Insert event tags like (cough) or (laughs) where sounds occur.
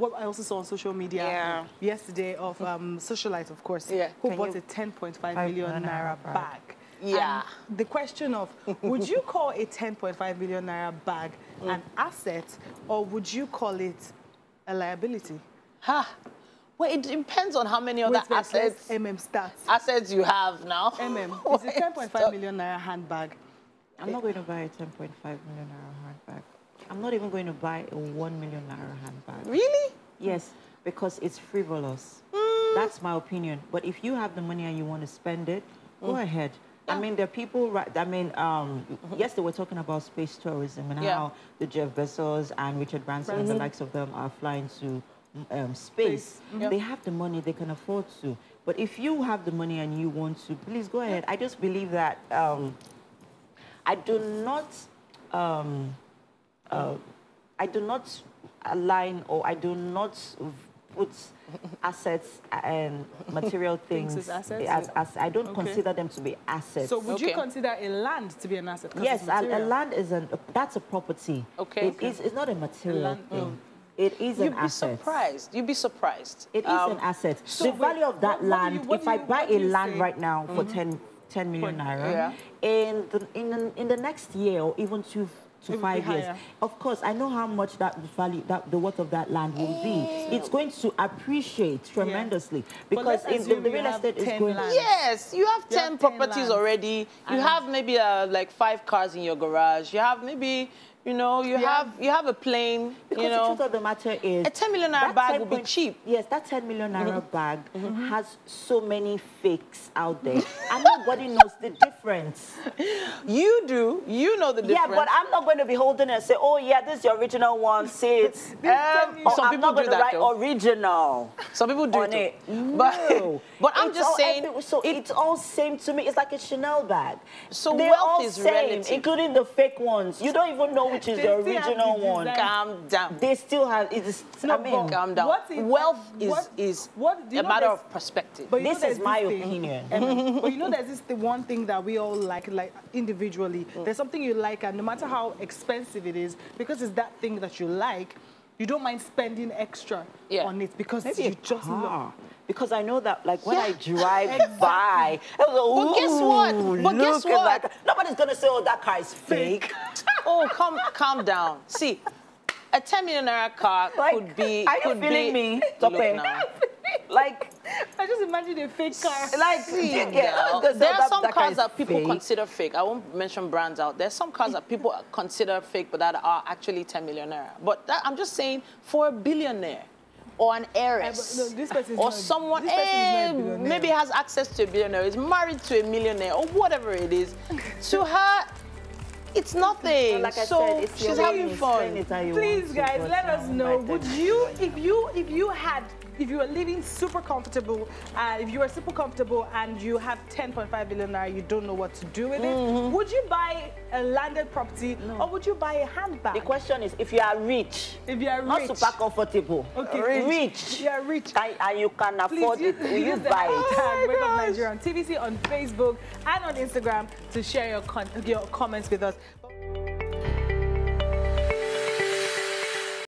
what I also saw on social media Yeah. yesterday of um, socialite, of course, Yeah. who Can bought a 10.5 Five million million naira naira bag. bag. Yeah. And the question of, would you call a 10.5 million naira bag Mm. an asset or would you call it a liability? Ha. Well, it depends on how many other Wait, wait, assets MM stats. assets you have now. MM, (laughs) Wait, it's a 10.5 stop. million naira handbag. I'm not going to buy a 10.5 million naira handbag. I'm not even going to buy a 1 million naira handbag. Really? Yes, because it's frivolous. That's my opinion. But if you have the money and you want to spend it, go ahead. I mean, there are people, right, I mean, um, yes, they were talking about space tourism and Yeah. how the Jeff Bezos and Richard Branson and the likes of them are flying to um, space. Space. They have the money, they can afford to. But if you have the money and you want to, please go ahead. I just believe that um, I do not um, uh, I do not align or I do not put assets and material (laughs) Things things, as assets? as, as I don't Okay. consider them to be assets. So would you consider a land to be an asset? yes, a, a land is an that's a property. Okay. It is- It's not a material Land- thing. It is You'd an be surprised. You'd be surprised. It is Um, an asset. so the wait, value of that what- what you- land, what if do I buy a land say? right now for 10, 10 million naira, Yeah. in, the, in, the, in the next year or even two It to will five years, of course, I know how much that value, that the worth of that land will be. It's going to appreciate tremendously But let's because in the, the real estate is 10 going. lands. Yes, you have You 10 have properties lands. already. You And- have maybe uh, like five cars in your garage. You have maybe, you know, you Yeah. have you have a plane. Because you the know, truth of the matter is, a 10 million naira bag 10 will be cheap. Yes, that 10 million naira bag has so many fakes out there, and nobody knows the difference. (laughs) you do. You know the difference. Yeah, but I'm not going to be holding it and say, oh, yeah, this is the original one. See it. Um, Or some I'm people not going do to that, write though. original Some people do on it. (laughs) But, No. (laughs) but I'm It's just all saying. every- so it- it's all same to me. It's like a Chanel bag. So They're wealth all is same, relative. including the fake ones. You don't even know which is They the original one. calm down. They still have, it is, No, I mean, Calm down. what if- Wealth is what- is what- do you a matter of perspective. But This is my thing- opinion. (laughs) But you know, there's this the one thing that we all like, like individually. Mm. There's something you like, and no matter how expensive it is, because it's that thing that you like, you don't mind spending extra Yeah. on it because maybe you a just love. Because I know that, like, when I drive Exactly. by, I was like, But guess what? But guess what? that." Nobody's going to say, oh, that car is fake. (laughs) oh, calm, calm down. See, a 10 million naira car Like, could be. are you could feeling be, me, Look Tope? now. Like, I just imagine a fake car. like, See, you get- girl, there are that- some that cars that people fake. consider fake. I won't mention brands out. There's some cars that people consider fake, but that are actually 10 million naira. But that, I'm just saying, for a billionaire or an heiress, but no, this or not- someone this person is not a eh, maybe has access to a billionaire, is married to a millionaire, or whatever it is, to her, it's nothing. like I so said, it's your she's having business. fun. Spend it how you Please, guys, let us know. Would you, if you, if you had, if you are living super comfortable, uh, if you are super comfortable and you have 10.5 billion naira, you don't know what to do with it, would you buy a landed property or would you buy a handbag? The question is, if you are rich, if you are not rich, super comfortable, Okay. rich, you are rich. and, and you can Please afford use, it, will you buy it? hashtag Wake Up Nigeria on TVC on Facebook and on Instagram to share your your comments with us.